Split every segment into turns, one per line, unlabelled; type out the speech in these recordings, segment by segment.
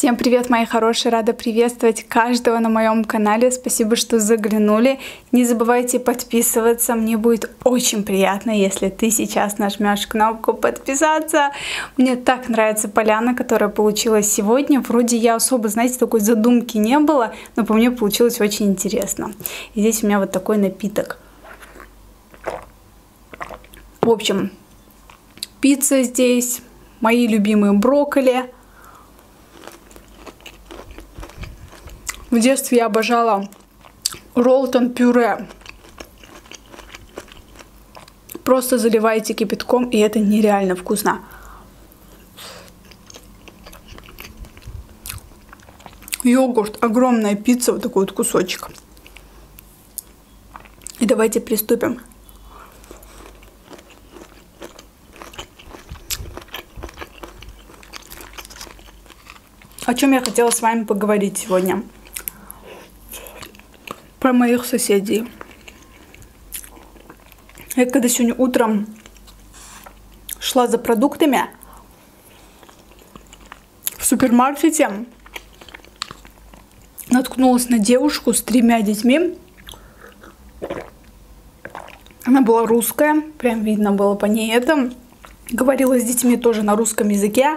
Всем привет, мои хорошие! Рада приветствовать каждого на моем канале. Спасибо, что заглянули. Не забывайте подписываться. Мне будет очень приятно, если ты сейчас нажмешь кнопку подписаться. Мне так нравится поляна, которая получилась сегодня. Вроде я особо, знаете, такой задумки не было, но по мне получилось очень интересно. И здесь у меня вот такой напиток. В общем, пицца здесь, мои любимые брокколи – В детстве я обожала роллтон пюре. Просто заливаете кипятком, и это нереально вкусно. Йогурт, огромная пицца, вот такой вот кусочек. И давайте приступим. О чем я хотела с вами поговорить сегодня про моих соседей. Я когда сегодня утром шла за продуктами в супермаркете, наткнулась на девушку с тремя детьми. Она была русская, прям видно было по ней это. Говорила с детьми тоже на русском языке.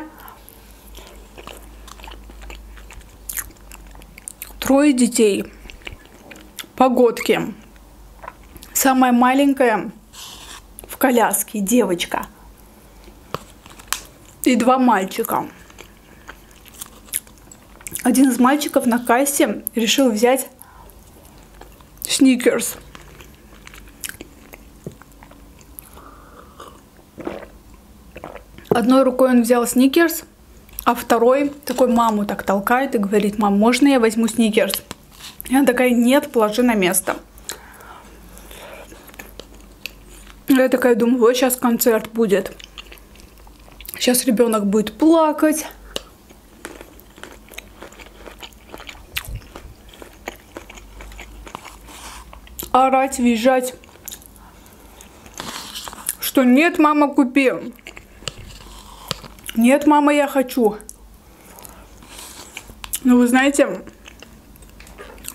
Трое детей погодки. Самая маленькая в коляске девочка. И два мальчика. Один из мальчиков на кассе решил взять сникерс. Одной рукой он взял сникерс, а второй такой маму так толкает и говорит, мам, можно я возьму сникерс? Я такая, нет, положи на место. Я такая думаю, вот сейчас концерт будет. Сейчас ребенок будет плакать. Орать, визжать. Что нет, мама, купи. Нет, мама, я хочу. Ну, вы знаете,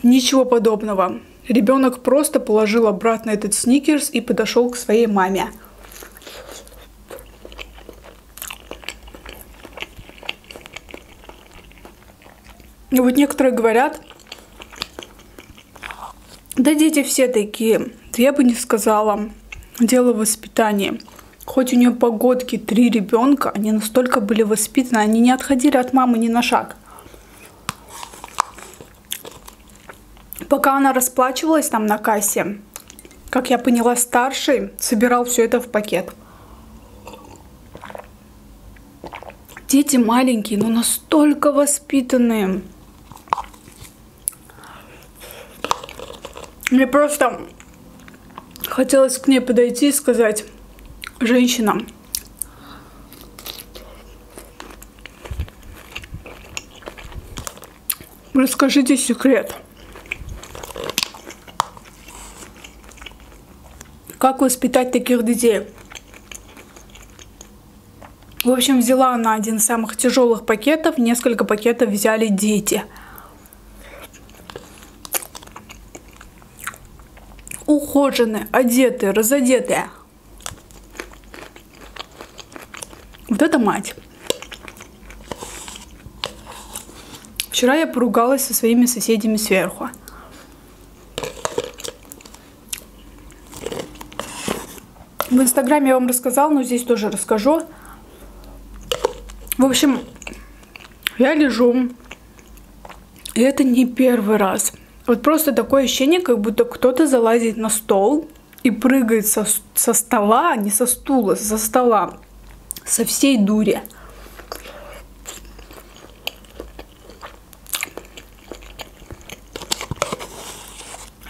Ничего подобного. Ребенок просто положил обратно этот сникерс и подошел к своей маме. И вот некоторые говорят, да дети все такие. я бы не сказала. Дело в воспитании. Хоть у нее погодки три ребенка, они настолько были воспитаны, они не отходили от мамы ни на шаг. Пока она расплачивалась там на кассе, как я поняла, старший собирал все это в пакет. Дети маленькие, но настолько воспитанные. Мне просто хотелось к ней подойти и сказать, женщина, расскажите секрет. Как воспитать таких детей? В общем, взяла она один из самых тяжелых пакетов, несколько пакетов взяли дети. Ухоженные, одетые, разодетые. Вот это мать. Вчера я поругалась со своими соседями сверху. В Инстаграме я вам рассказала, но здесь тоже расскажу. В общем, я лежу, и это не первый раз. Вот просто такое ощущение, как будто кто-то залазит на стол и прыгает со, со стола, не со стула, со стола, со всей дури.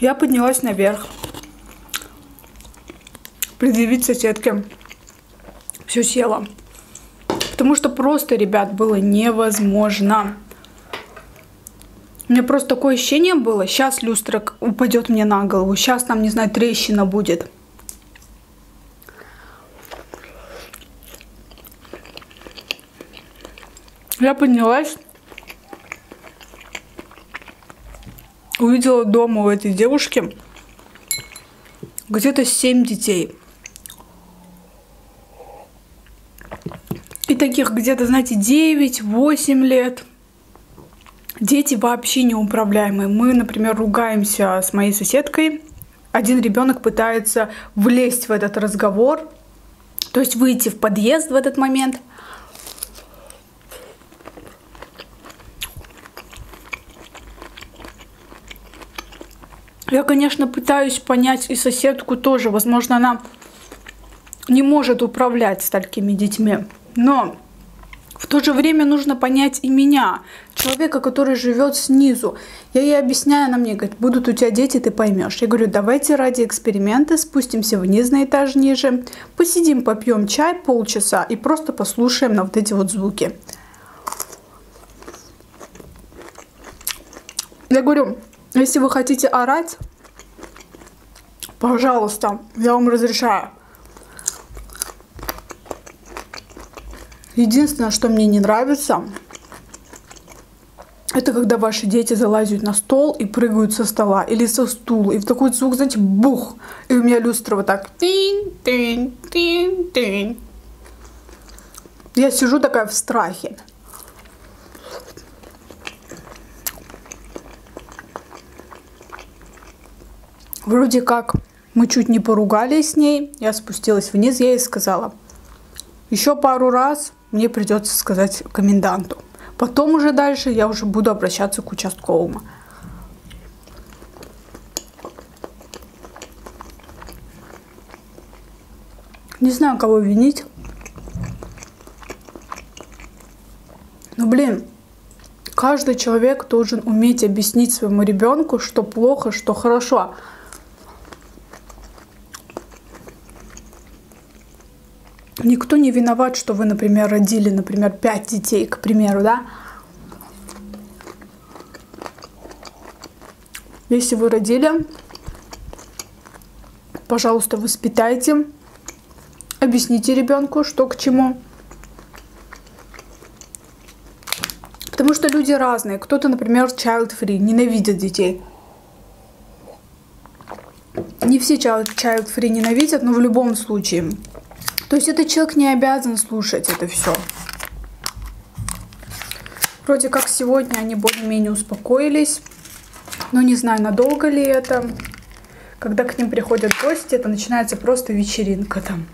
Я поднялась наверх предъявить соседке. Все село. Потому что просто, ребят, было невозможно. У меня просто такое ощущение было, сейчас люстра упадет мне на голову, сейчас там, не знаю, трещина будет. Я поднялась, увидела дома у этой девушки где-то 7 детей. Таких где-то, знаете, 9-8 лет. Дети вообще неуправляемые. Мы, например, ругаемся с моей соседкой. Один ребенок пытается влезть в этот разговор, то есть выйти в подъезд в этот момент. Я, конечно, пытаюсь понять и соседку тоже. Возможно, она не может управлять с такими детьми. Но в то же время нужно понять и меня, человека, который живет снизу. Я ей объясняю, она мне говорит, будут у тебя дети, ты поймешь. Я говорю, давайте ради эксперимента спустимся вниз на этаж ниже, посидим, попьем чай полчаса и просто послушаем на вот эти вот звуки. Я говорю, если вы хотите орать, пожалуйста, я вам разрешаю. Единственное, что мне не нравится, это когда ваши дети залазят на стол и прыгают со стола или со стула. И в такой звук, знаете, бух. И у меня люстра вот так. Я сижу такая в страхе. Вроде как мы чуть не поругались с ней. Я спустилась вниз, я ей сказала, еще пару раз мне придется сказать коменданту. Потом уже дальше я уже буду обращаться к участковому. Не знаю, кого винить. Но, блин, каждый человек должен уметь объяснить своему ребенку, что плохо, что хорошо. Никто не виноват, что вы, например, родили, например, пять детей, к примеру, да? Если вы родили, пожалуйста, воспитайте, объясните ребенку, что к чему. Потому что люди разные. Кто-то, например, child-free, ненавидит детей. Не все child-free ненавидят, но в любом случае то есть этот человек не обязан слушать это все. Вроде как сегодня они более-менее успокоились. Но не знаю, надолго ли это. Когда к ним приходят гости, это начинается просто вечеринка там.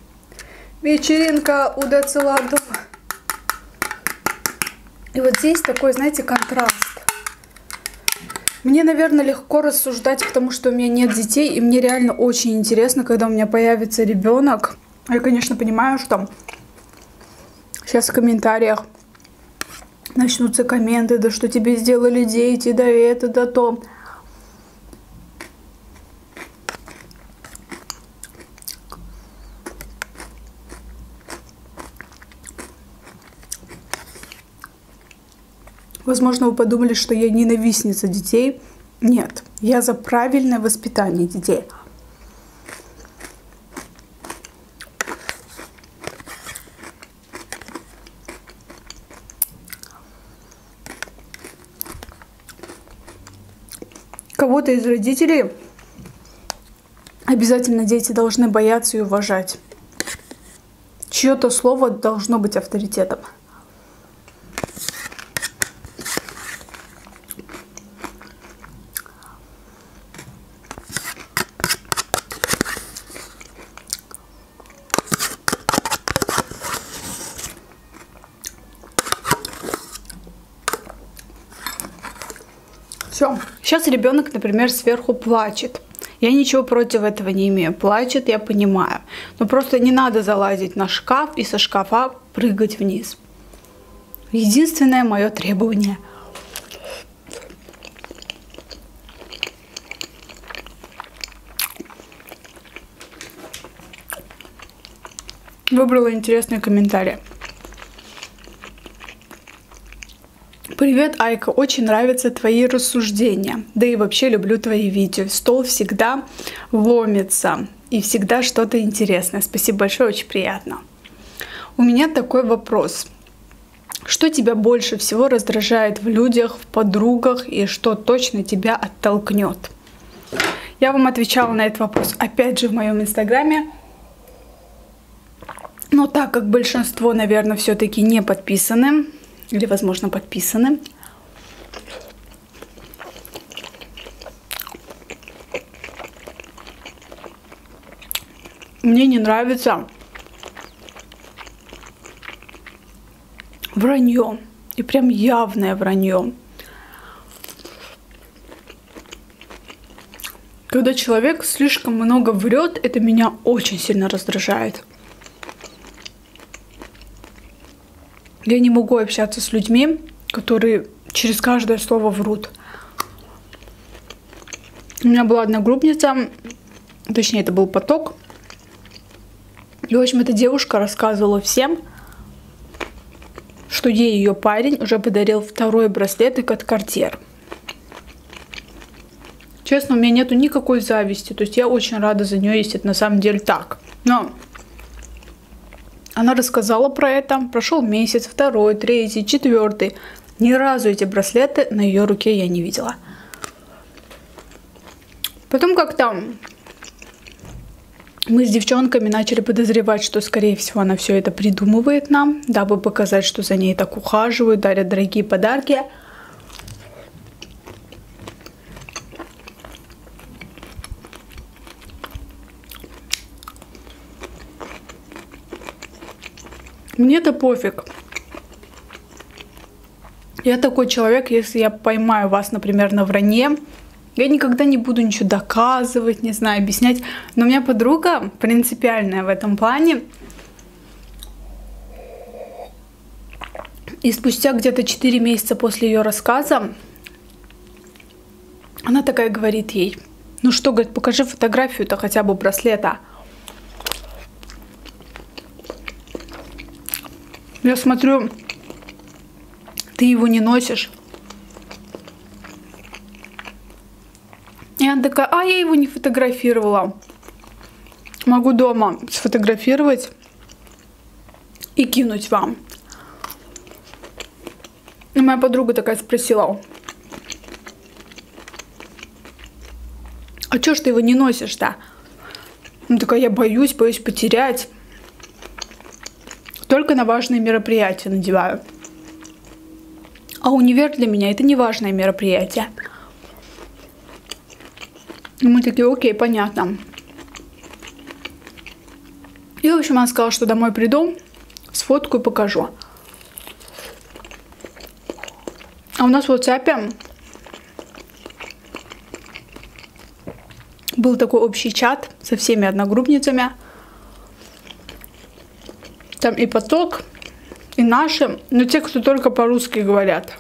Вечеринка у дома. И вот здесь такой, знаете, контраст. Мне, наверное, легко рассуждать, потому что у меня нет детей, и мне реально очень интересно, когда у меня появится ребенок, я, конечно, понимаю, что сейчас в комментариях начнутся комменты, да что тебе сделали дети, да это, да то. Возможно, вы подумали, что я ненавистница детей. Нет, я за правильное воспитание детей. Кого-то из родителей обязательно дети должны бояться и уважать. Чье-то слово должно быть авторитетом. Все. Сейчас ребенок, например, сверху плачет. Я ничего против этого не имею. Плачет, я понимаю. Но просто не надо залазить на шкаф и со шкафа прыгать вниз. Единственное мое требование. Выбрала интересный комментарий. Привет, Айка, очень нравятся твои рассуждения. Да и вообще люблю твои видео. Стол всегда ломится и всегда что-то интересное. Спасибо большое, очень приятно. У меня такой вопрос. Что тебя больше всего раздражает в людях, в подругах и что точно тебя оттолкнет? Я вам отвечала на этот вопрос опять же в моем инстаграме. Но так как большинство, наверное, все-таки не подписаны, или, возможно, подписаны, мне не нравится вранье. И прям явное вранье. Когда человек слишком много врет, это меня очень сильно раздражает. Я не могу общаться с людьми, которые через каждое слово врут. У меня была одна группница, точнее это был поток, и, в общем, эта девушка рассказывала всем, что ей ее парень уже подарил второй браслет от Cartier. Честно, у меня нету никакой зависти. То есть я очень рада за нее, если это на самом деле так. Но она рассказала про это. Прошел месяц, второй, третий, четвертый. Ни разу эти браслеты на ее руке я не видела. Потом как-то мы с девчонками начали подозревать, что, скорее всего, она все это придумывает нам, дабы показать, что за ней так ухаживают, дарят дорогие подарки. Мне-то пофиг. Я такой человек, если я поймаю вас, например, на вранье, я никогда не буду ничего доказывать, не знаю, объяснять. Но у меня подруга принципиальная в этом плане. И спустя где-то 4 месяца после ее рассказа она такая говорит ей, ну что, говорит, покажи фотографию-то хотя бы браслета. Я смотрю, ты его не носишь. И она такая, а я его не фотографировала. Могу дома сфотографировать и кинуть вам. И моя подруга такая спросила, а чё ж ты его не носишь-то? Она такая, я боюсь, боюсь потерять. Только на важные мероприятия надеваю. А универ для меня это не важное мероприятие. И мы такие, окей, понятно. И, в общем, она сказала, что домой приду, сфоткаю покажу. А у нас в WhatsApp был такой общий чат со всеми одногруппницами. Там и поток, и наши, но те, кто только по-русски говорят.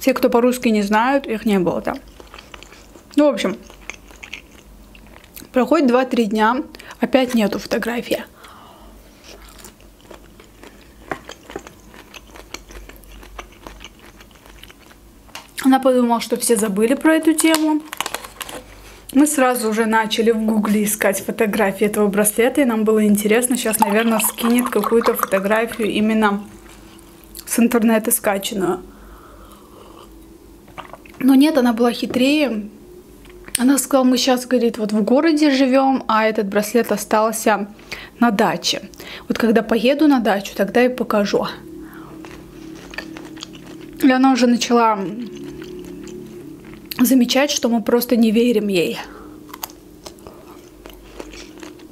Те, кто по-русски не знают, их не было там. Ну, в общем, проходит 2-3 дня, опять нету фотографии. Она подумала, что все забыли про эту тему. Мы сразу уже начали в гугле искать фотографии этого браслета, и нам было интересно. Сейчас, наверное, скинет какую-то фотографию именно с интернета скачанную. Но нет, она была хитрее. Она сказала, мы сейчас, говорит, вот в городе живем, а этот браслет остался на даче. Вот когда поеду на дачу, тогда и покажу. И она уже начала замечать, что мы просто не верим ей.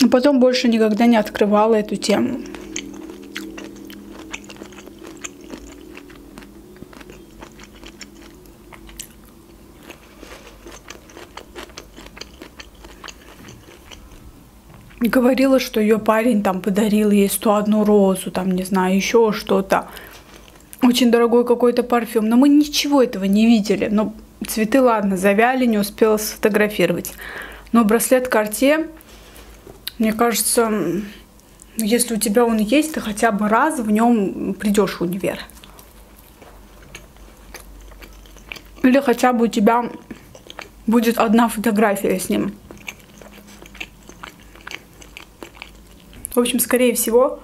А потом больше никогда не открывала эту тему. говорила, что ее парень там подарил ей 101 розу, там, не знаю, еще что-то. Очень дорогой какой-то парфюм. Но мы ничего этого не видели. Но цветы, ладно, завяли, не успела сфотографировать. Но браслет Cartier, мне кажется, если у тебя он есть, ты хотя бы раз в нем придешь в универ. Или хотя бы у тебя будет одна фотография с ним. В общем, скорее всего,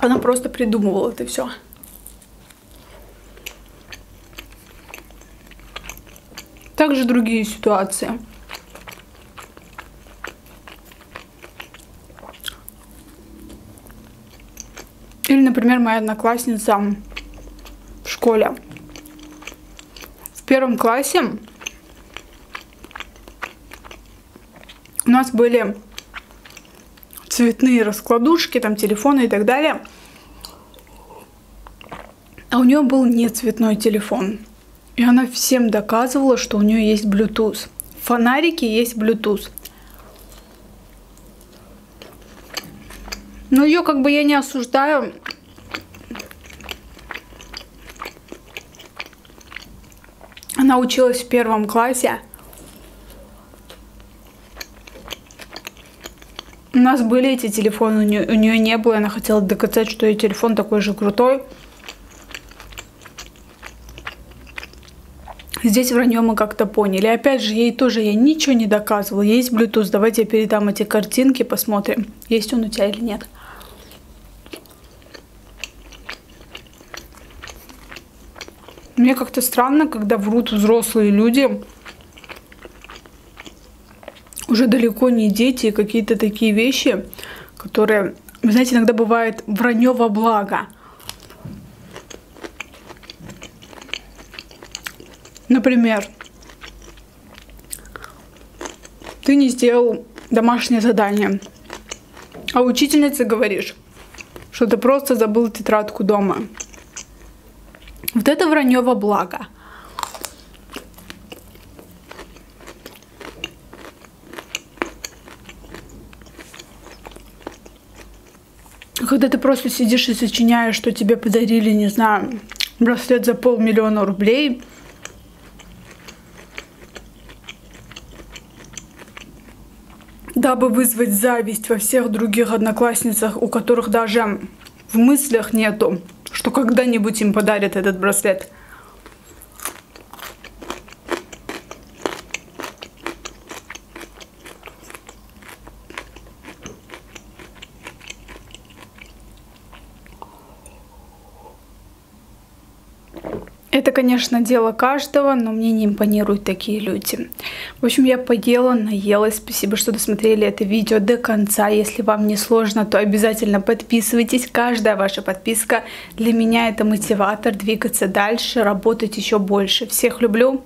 Она просто придумывала это все. Также другие ситуации. Или, например, моя одноклассница в школе. В первом классе у нас были цветные раскладушки, там телефоны и так далее. А у нее был не цветной телефон. И она всем доказывала, что у нее есть Bluetooth. В фонарике есть Bluetooth. Но ее как бы я не осуждаю. Она училась в первом классе. У нас были эти телефоны, у нее, у нее не было. Она хотела доказать, что ее телефон такой же крутой. Здесь вранье мы как-то поняли. Опять же, ей тоже я ничего не доказывала. Есть Bluetooth. Давайте я передам эти картинки, посмотрим, есть он у тебя или нет. Мне как-то странно, когда врут взрослые люди, уже далеко не дети, какие-то такие вещи, которые, вы знаете, иногда бывает вранье во благо. Например, ты не сделал домашнее задание, а учительнице говоришь, что ты просто забыл тетрадку дома. Вот это вранье во благо. Когда ты просто сидишь и сочиняешь, что тебе подарили, не знаю, браслет за полмиллиона рублей, дабы вызвать зависть во всех других одноклассницах, у которых даже в мыслях нету, что когда-нибудь им подарят этот браслет. Это, конечно, дело каждого, но мне не импонируют такие люди. В общем, я поела, наелась. Спасибо, что досмотрели это видео до конца. Если вам не сложно, то обязательно подписывайтесь. Каждая ваша подписка для меня это мотиватор двигаться дальше, работать еще больше. Всех люблю.